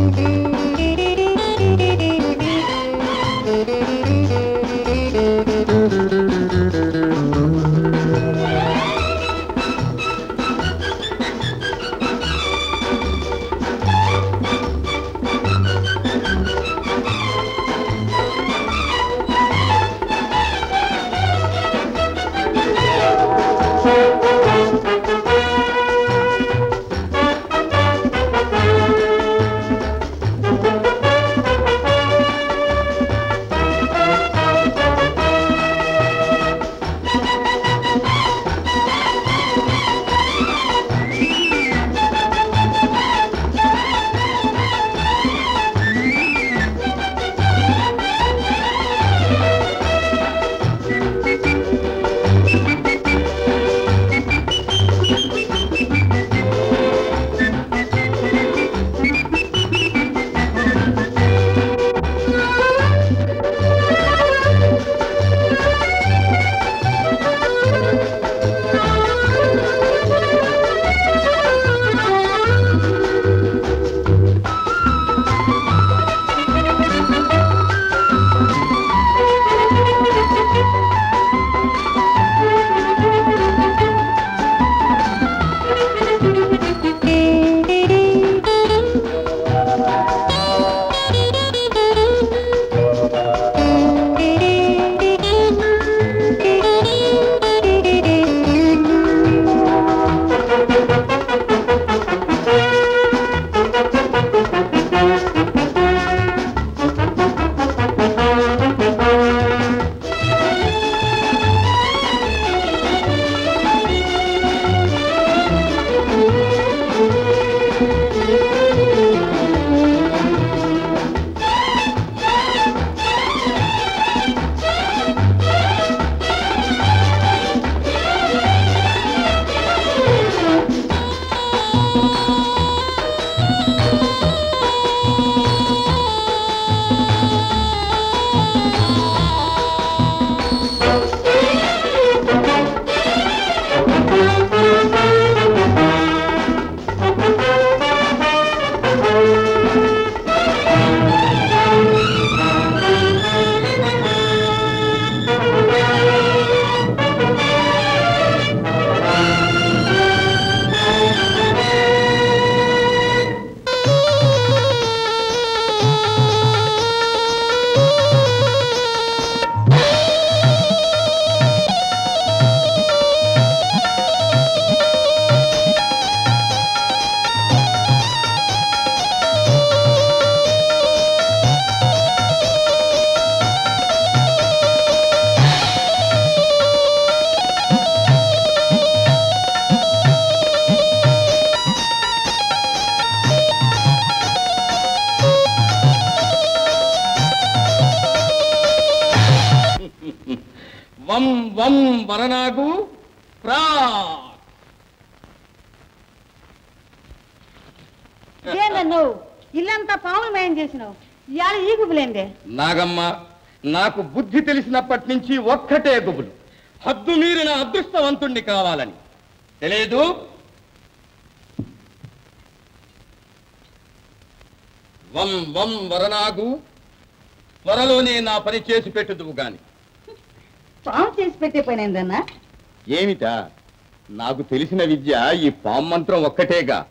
Mm-hmm. వం వరనాగు ప్రా. నువ్వు ఇల్లంతా పాములు మయం చేసినావు. ఇవాళ ఈ గుబులేందే? నాగమ్మ నాకు బుద్ధి తెలిసినప్పటి నుంచి ఒక్కటే గుబులు. హద్దు మీరిన అదృష్టవంతుణ్ణి కావాలని. తెలియదు వం వం వరనాగు త్వరలోనే నా పని చేసి పెట్టుదువు గాని. పాము చేసి పెట్టే పని ఏందన్నా? ఏమిటా? నాకు తెలిసిన విద్య ఈ పాం మంత్రం ఒక్కటేగా.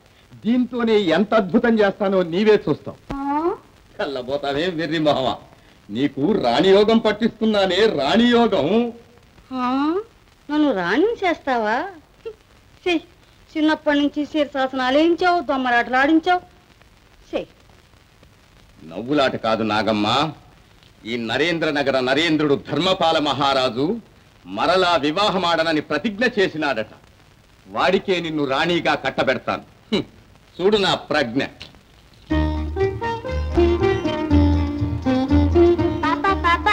దీంతోనే ఎంత అద్భుతం చేస్తానో నీవే చూస్తావు. కళ్ళబోతానే వెర్రి మొహమా. నీకు రాణియోగం పట్టిస్తున్నానే రాణియోగం. నన్ను రాణి చేస్తావా? చిన్నప్పటి నుంచి శీర్షాసనాలు వేయించావు దొమ్మరాటలు ఆడించావు. నవ్వులాట కాదు నాగమ్మ. ఈ నరేంద్ర నగర నరేంద్రుడు ధర్మపాల మహారాజు మరలా వివాహమాడనని ప్రతిజ్ఞ చేసినాడట. వాడికే నిన్ను రాణిగా కట్టబెడతాను. చూడు నా ప్రజ్ఞ. పాప పాప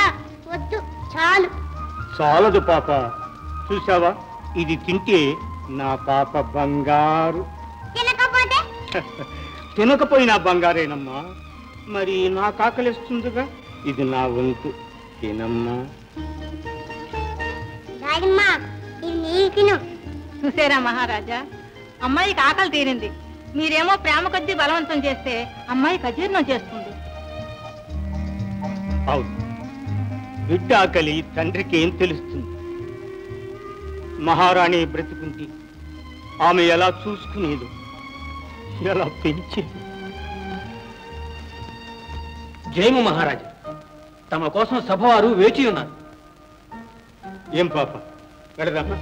వద్దు చాలు. చాలదు పాప. చూసావా ఇది తింటే నా పాప బంగారు. తినకపోతే? తినకపోయినా బంగారేనమ్మా. మరి నా కాకలిస్తుందిగా? ఇది నా వంతు. తినమ్మా. చూసారా మహారాజా అమ్మాయికి ఆకలి తీరింది. మీరేమో ప్రేమ కొద్దీ బలవంతం చేస్తే అమ్మాయికి అజీర్ణం చేస్తుంది. అవును. బిడ్డ ఆకలి తండ్రికి ఏం తెలుస్తుంది? మహారాణి బ్రతుకుంది ఆమె ఎలా చూసుకునేది ఎలా పెంచేది. జయము మహారాజా. తమ కోసం సభవారు వేచి ఉన్నారు. ఏం పాప? వెళదామా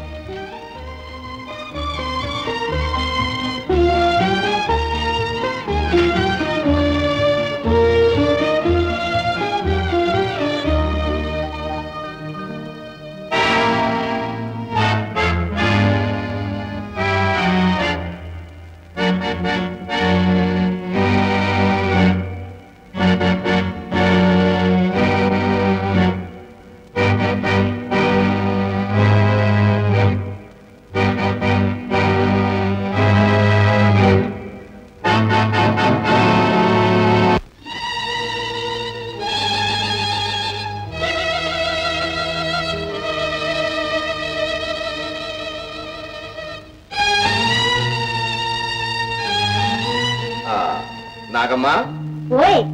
ఓయ్.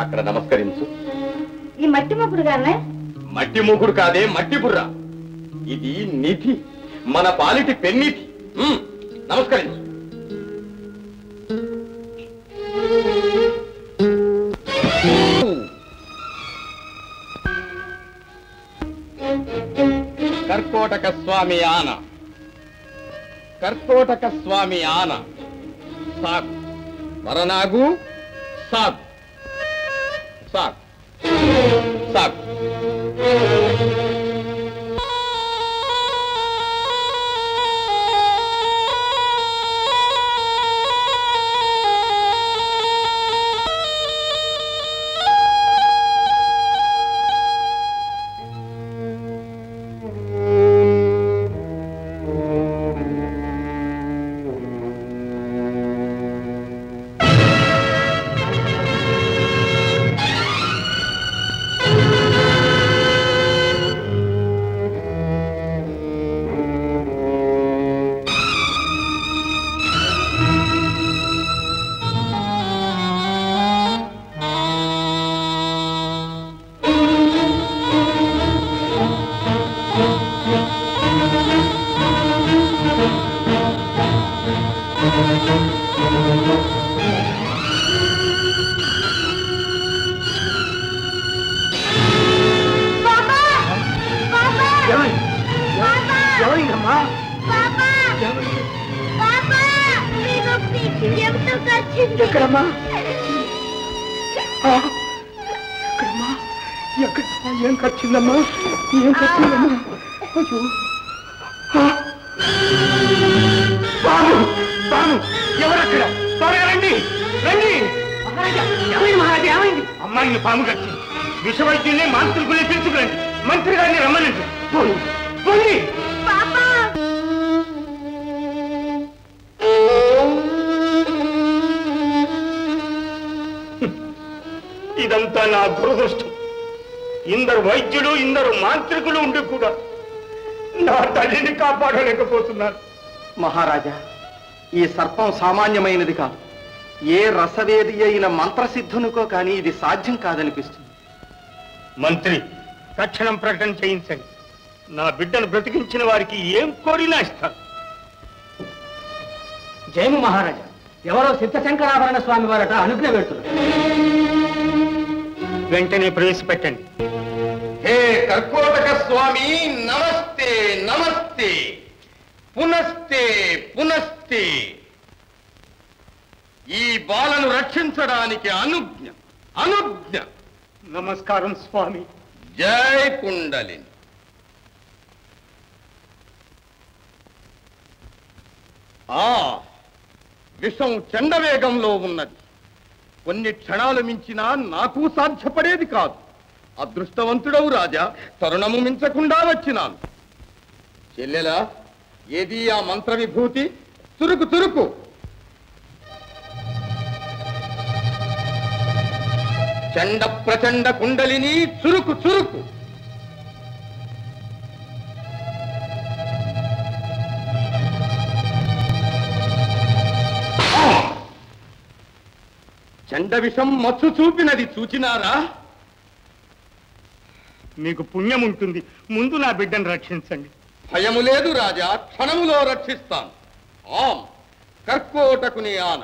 అక్కడ నమస్కరించు. ఈ మట్టి మొప్పుడు గానే? మట్టి మూకుడు కాదే మట్టి బుర్ర. ఇది నిధి. మన పాలిటి పెన్నిధి. నమస్కరించు. కర్కోటక స్వామి ఆన. కర్కోటక స్వామి ఆన. సాగు వరనాగు సాగు సాగు సాగు ఎక్కడమ్మా? ఆ, ఎక్కడమ్మా? ఎక్కడమ్మా? ఏం ఖర్చిందమ్మా? ఏం ఖర్చిందమ్మా? అయ్యో. బాబు బాబు ఎవరక్కడ? త్వరగా రండి రండి. మహారాజా ఏమైంది అమ్మాయిని పాము కచ్చింది విషవైద్యుల్ని మాంత్రికుల్ని పిలుచుకురండి. మంత్రి గారిని రమ్మనండి. పోనీ, పోనీ. ఇదంతా నా దురదృష్టం. ఇందరు వైద్యులు ఇందరు మాంత్రికులు ఉండి కూడా నా తల్లిని కాపాడలేకపోతున్నారు. మహారాజా ఈ సర్పం సామాన్యమైనది కాదు. ఏ రసవేది అయిన మంత్రసిద్ధునికో కానీ ఇది సాధ్యం కాదనిపిస్తుంది. మంత్రి తక్షణం ప్రకటన చేయించండి. నా బిడ్డను బ్రతికించిన వారికి ఏం కోరినా ఇస్తాను. జయము మహారాజా ఎవరో సిద్ధశంకరాభరణ స్వామి వారట అనుజ్ఞ పెడుతున్నారు వెంటనే ప్రవేశపెట్టండి. హే కర్కోటక స్వామి నమస్తే నమస్తే. పునస్తే పునస్తే. ఈ బాలను రక్షించడానికి అనుజ్ఞ అనుజ్ఞ. నమస్కారం స్వామి. జై కుండలిని ఆ విషం చండవేగంలో ఉన్నది. కొన్ని క్షణాలు మించినా నాకు సాధ్యపడేది కాదు. అదృష్టవంతుడవు రాజా. తరుణము మించకుండా వచ్చినాను. చెల్లెలా ఏది ఆ మంత్ర విభూతి చురుకు చురుకు. చండ ప్రచండ కుండలిని చురుకు చురుకు. విషం మచ్చు చూపినది చూచినారా? మీకు పుణ్యం ఉంటుంది ముందు నా బిడ్డను రక్షించండి. భయము లేదు రాజా క్షణములో రక్షిస్తాను. ఆం. కర్కోటకుని ఆన.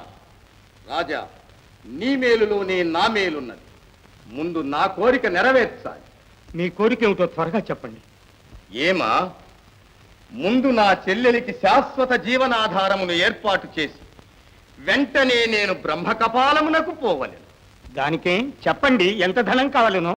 రాజా నీ మేలులోనే నా మేలున్నది. ముందు నా కోరిక నెరవేర్చాలి. మీ కోరిక ఏమిటో త్వరగా చెప్పండి. ఏమా? ముందు నా చెల్లెలికి శాశ్వత జీవనాధారమును ఏర్పాటు చేసి వెంటనే నేను బ్రహ్మకపాలమునకు పోవలేను. దానికే? చెప్పండి ఎంత ధనం కావాలనో?